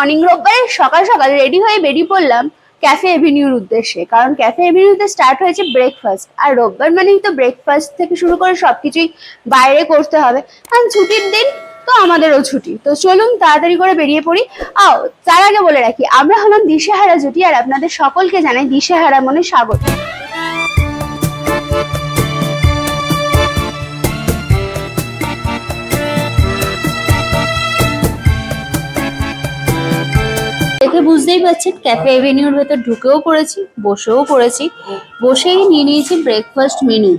Morning রোববারে সকাল সকাল ready হয়ে বেরিয়ে পড়লাম ক্যাফে এভিনিউর উদ্দেশ্যে। কারণ ক্যাফে এভিনিউতে স্টার্ট হয়েছে ব্রেকফাস্ট আর রোববার মানেই তো ব্রেকফাস্ট থেকে শুরু করে সবকিছুই বাইরে করতে হবে। কারণ ছুটির দিন তো আমাদেরও ছুটি। তো চলুন তাড়াতাড়ি করে বেরিয়ে পড়ি। আও, তার আগে বলে রাখি, আমরা হলাম দিশেহারা জুটি আর আপনাদের সকলকে জানাই দিশেহারা মনে স্বাগত। দেখে বুঝতেই পারছেন ক্যাফে এভিনিউর ভেতর ঢুকেও পড়েছি, বসেও পড়েছি। বসেই নিয়ে নিয়েছি ব্রেকফাস্ট মেনু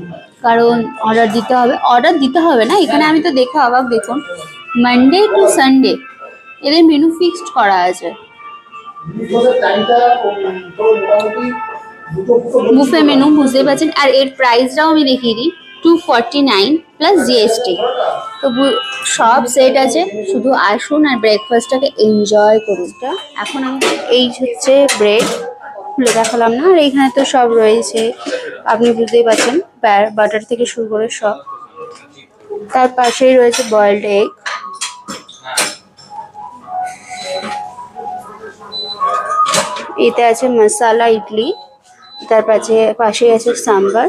কারণ অর্ডার দিতে হবে। অর্ডার দিতে হবে না, এখানে আমি তো দেখে অবাক, দেখুন। মানডে টু সানডে এদের মেনু ফিক্সড করা আছে। বুফে মেনু বুঝতেই পারছেন। আর এর প্রাইসটাও আমি দেখিয়ে দিই two forty nine plus GST তো সব সেট আছে, শুধু আসুন আর ব্রেকফাস্টটাকে এনজয় করুন। এখন আমি এই হচ্ছে ব্রেড খুলে দেখালাম না, আর এইখানে তো সব রয়েছে। আপনি বুঝতেই পারছেন বাটার থেকে শুরু করে সব। তার পাশেই রয়েছে বয়েলড এগ এতে আছে মশালা ইডলি। তার পাশে পাশেই আছে সাম্বার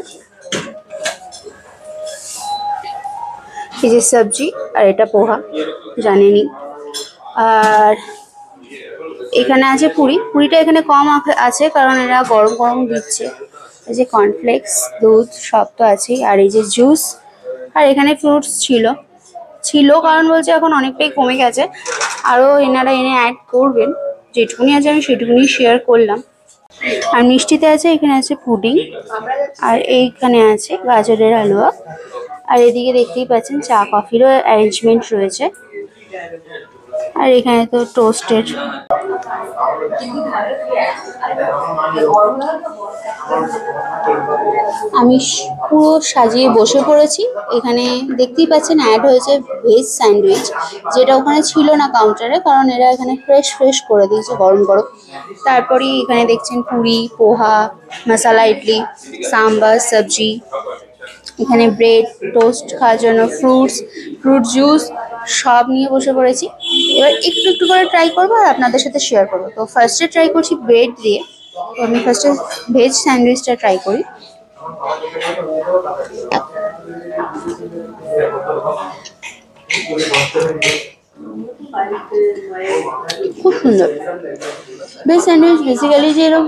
এই যে সবজি আর এটা পোহা জানেনি আর এখানে আছে পুরি। পুরিটা এখানে কম আছে কারণ এরা গরম গরম দিচ্ছে। এই যে কর্নফ্লেক্স দুধ, সব তো আছেই। আর এই যে জুস আর এখানে ফ্রুটস ছিল। ছিল কারণ বলছে এখন অনেকটাই কমে গেছে। আরও এনারা এনে অ্যাড করবেন। যেটুকুনি আছে আমি সেটুকুনি শেয়ার করলাম। আর মিষ্টিতে আছে, এখানে আছে পুডিং। আর এইখানে আছে গাজরের হালুয়া। আর এদিকে দেখতেই পাচ্ছেন, চা, কফিরও অ্যারেঞ্জমেন্ট রয়েছে। আর এখানে তো টোস্টের আমি পুরো সাজিয়ে বসে পড়েছি। এখানে দেখতেই পাচ্ছেন অ্যাড হয়েছে ভেজ স্যান্ডউইচ যেটা ওখানে ছিল না কাউন্টারে কারণ এরা এখানে ফ্রেশ ফ্রেশ করে দিয়েছে, গরম গরম। তারপরে এখানে দেখছেন পুরি, পোহা মশালা ইডলি, সাম্বার, সবজি। এখানে ব্রেড টোস্ট খাওয়ার জন্য ফ্রুটস ফ্রুট জুস সব নিয়ে বসে পড়েছি। এবার একটু একটু করে ট্রাই করব আর আপনাদের সাথে শেয়ার করব। তো ফার্স্টে ট্রাই করছি ব্রেড দিয়ে। তো আমি ফার্স্টে ভেজ স্যান্ডউইচটা ট্রাই করি। খুব সুন্দর। ভেজ স্যান্ডউইচ বেসিক্যালি যে এরকম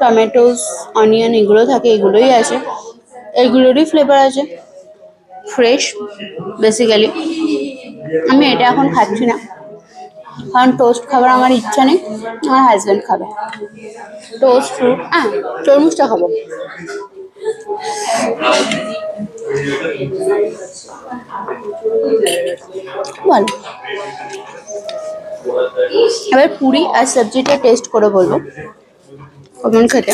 টমেটোস অনিয়ন এগুলো থাকে, এগুলোই আছে। এগুলোরই ফ্লেভার আছে। ফ্রেশ বেসিক্যালি আমি এটা এখন খাচ্ছি না। কারণ টোস্ট খাবার আমার ইচ্ছা নেই, আমার হাজব্যান্ড খাবে। টোস্ট ফ্রুট হ্যাঁ তরমুজটা খাব। বল। এবার পুরি আর সবজিটা টেস্ট করে বলব। কেমন খেতে।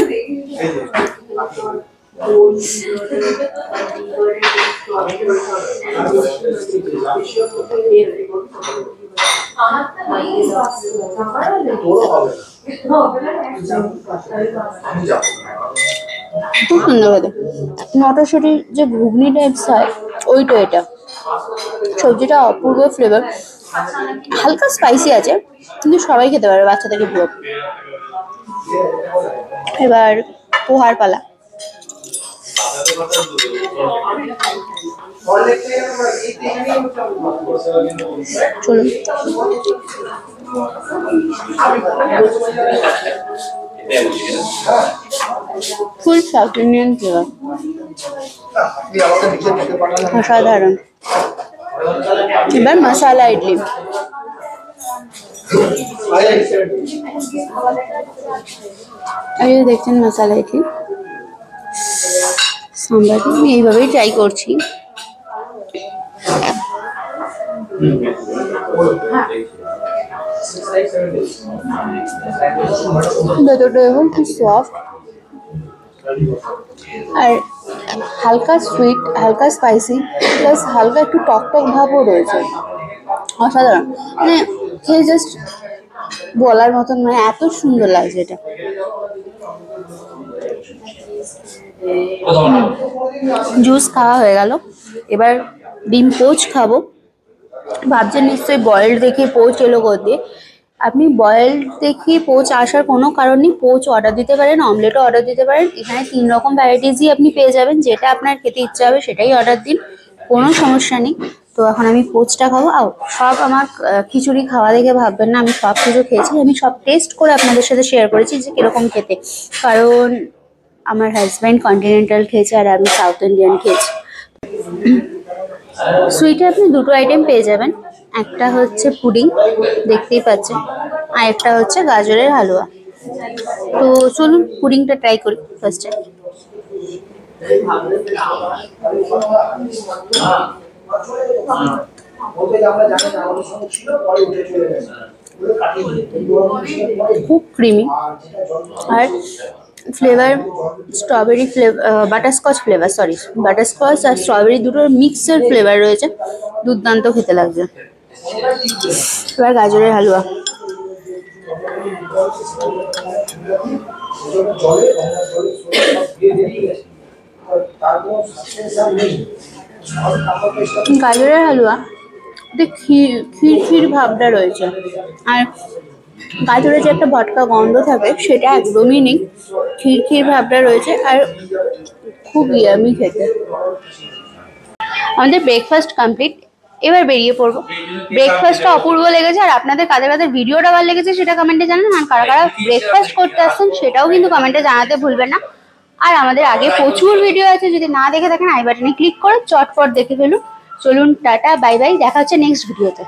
খুব সুন্দর খেতে মটরশুঁটির যে ঘুগনি টাইপস হয়, ওইটা এটা। সবজিটা অপূর্ব ফ্লেভার হালকা স্পাইসি আছে, কিন্তু সবাই খেতে পারে বাচ্চা থেকে এবার পোহার পালা। চলুন ফুল সাউথ ইন্ডিয়ান ফ্লেভার অসাধারণ এবার মশালা ইডলি এই যে দেখছেন মশালা ইডলি সাম্বারটি আমি এইভাবেই ট্রাই করছি। কি সফট আর হালকা সুইট হালকা স্পাইসি প্লাস হালকা একটু টক টক ভাবও রয়েছে। অসাধারণ। মানে খেয়ে জাস্ট বলার মতন মানে এত সুন্দর লাগছে এটা। জুস খাওয়া হয়ে গেল। এবার ডিম পোচ খাব। ভাবছেন নিশ্চয়ই বয়েলড দেখে পোচ এলো দিয়ে আপনি বয়েল দেখিয়ে পোচ আসার কোনো কারণ নেই। পোচ অর্ডার দিতে পারেন অমলেটও অর্ডার দিতে পারেন। এখানে তিন রকম ভ্যারাইটিসই আপনি পেয়ে যাবেন। যেটা আপনার খেতে ইচ্ছা হবে সেটাই অর্ডার দিন। কোনো সমস্যা নেই। তো এখন আমি পোচটা খাব। আও, সব আমার খিচুড়ি খাওয়া দেখে ভাববেন না। আমি সব কিছু খেয়েছি। আমি সব টেস্ট করে আপনাদের সাথে শেয়ার করেছি যে কীরকম খেতে। কারণ আমার হাজব্যান্ড কন্টিনেন্টাল খেয়েছে আর আমি সাউথ ইন্ডিয়ান খেয়েছি। সুইটে আপনি দুটো আইটেম পেয়ে যাবেন। একটা হচ্ছে পুডিং দেখতেই পাচ্ছেন। আর একটা হচ্ছে গাজরের হালুয়া। তো চলুন পুডিংটা ট্রাই করি ফার্স্টে খুব ক্রিমি আর flavour strawberry flavour butterscotch flavour sorry butterscotch আর স্ট্রবেরি দুটোর মিক্সের ফ্লেভার রয়েছে, দুর্দান্ত খেতে লাগছে এবার গাজরের হালুয়া। গাজরের হালুয়া ক্ষীর ক্ষীর ভাবটা রয়েছে। আর গাজরের যে একটা ভটকা গন্ধ থাকে, সেটা একদমই নেই। ক্ষীর ভাবটা রয়েছে আর খুব ইয়ামি খেতে। আমাদের ব্রেকফাস্ট কমপ্লিট এবার বেরিয়ে পড়ব। ব্রেকফাস্টটা অপূর্ব লেগেছে আর আপনাদের কাদের কাদের ভিডিওটা ভালো লেগেছে সেটা কমেন্টে জানান। আর কারা কারা ব্রেকফাস্ট করতে আসছেন সেটাও কিন্তু কমেন্টে জানাতে ভুলবেন না। আর আমাদের আগে প্রচুর ভিডিও আছে, যদি না দেখে থাকেন আই বাটনে ক্লিক করে চটপট দেখে ফেলুন। চলুন, টাটা বাই বাই দেখা হচ্ছে নেক্সট ভিডিওতে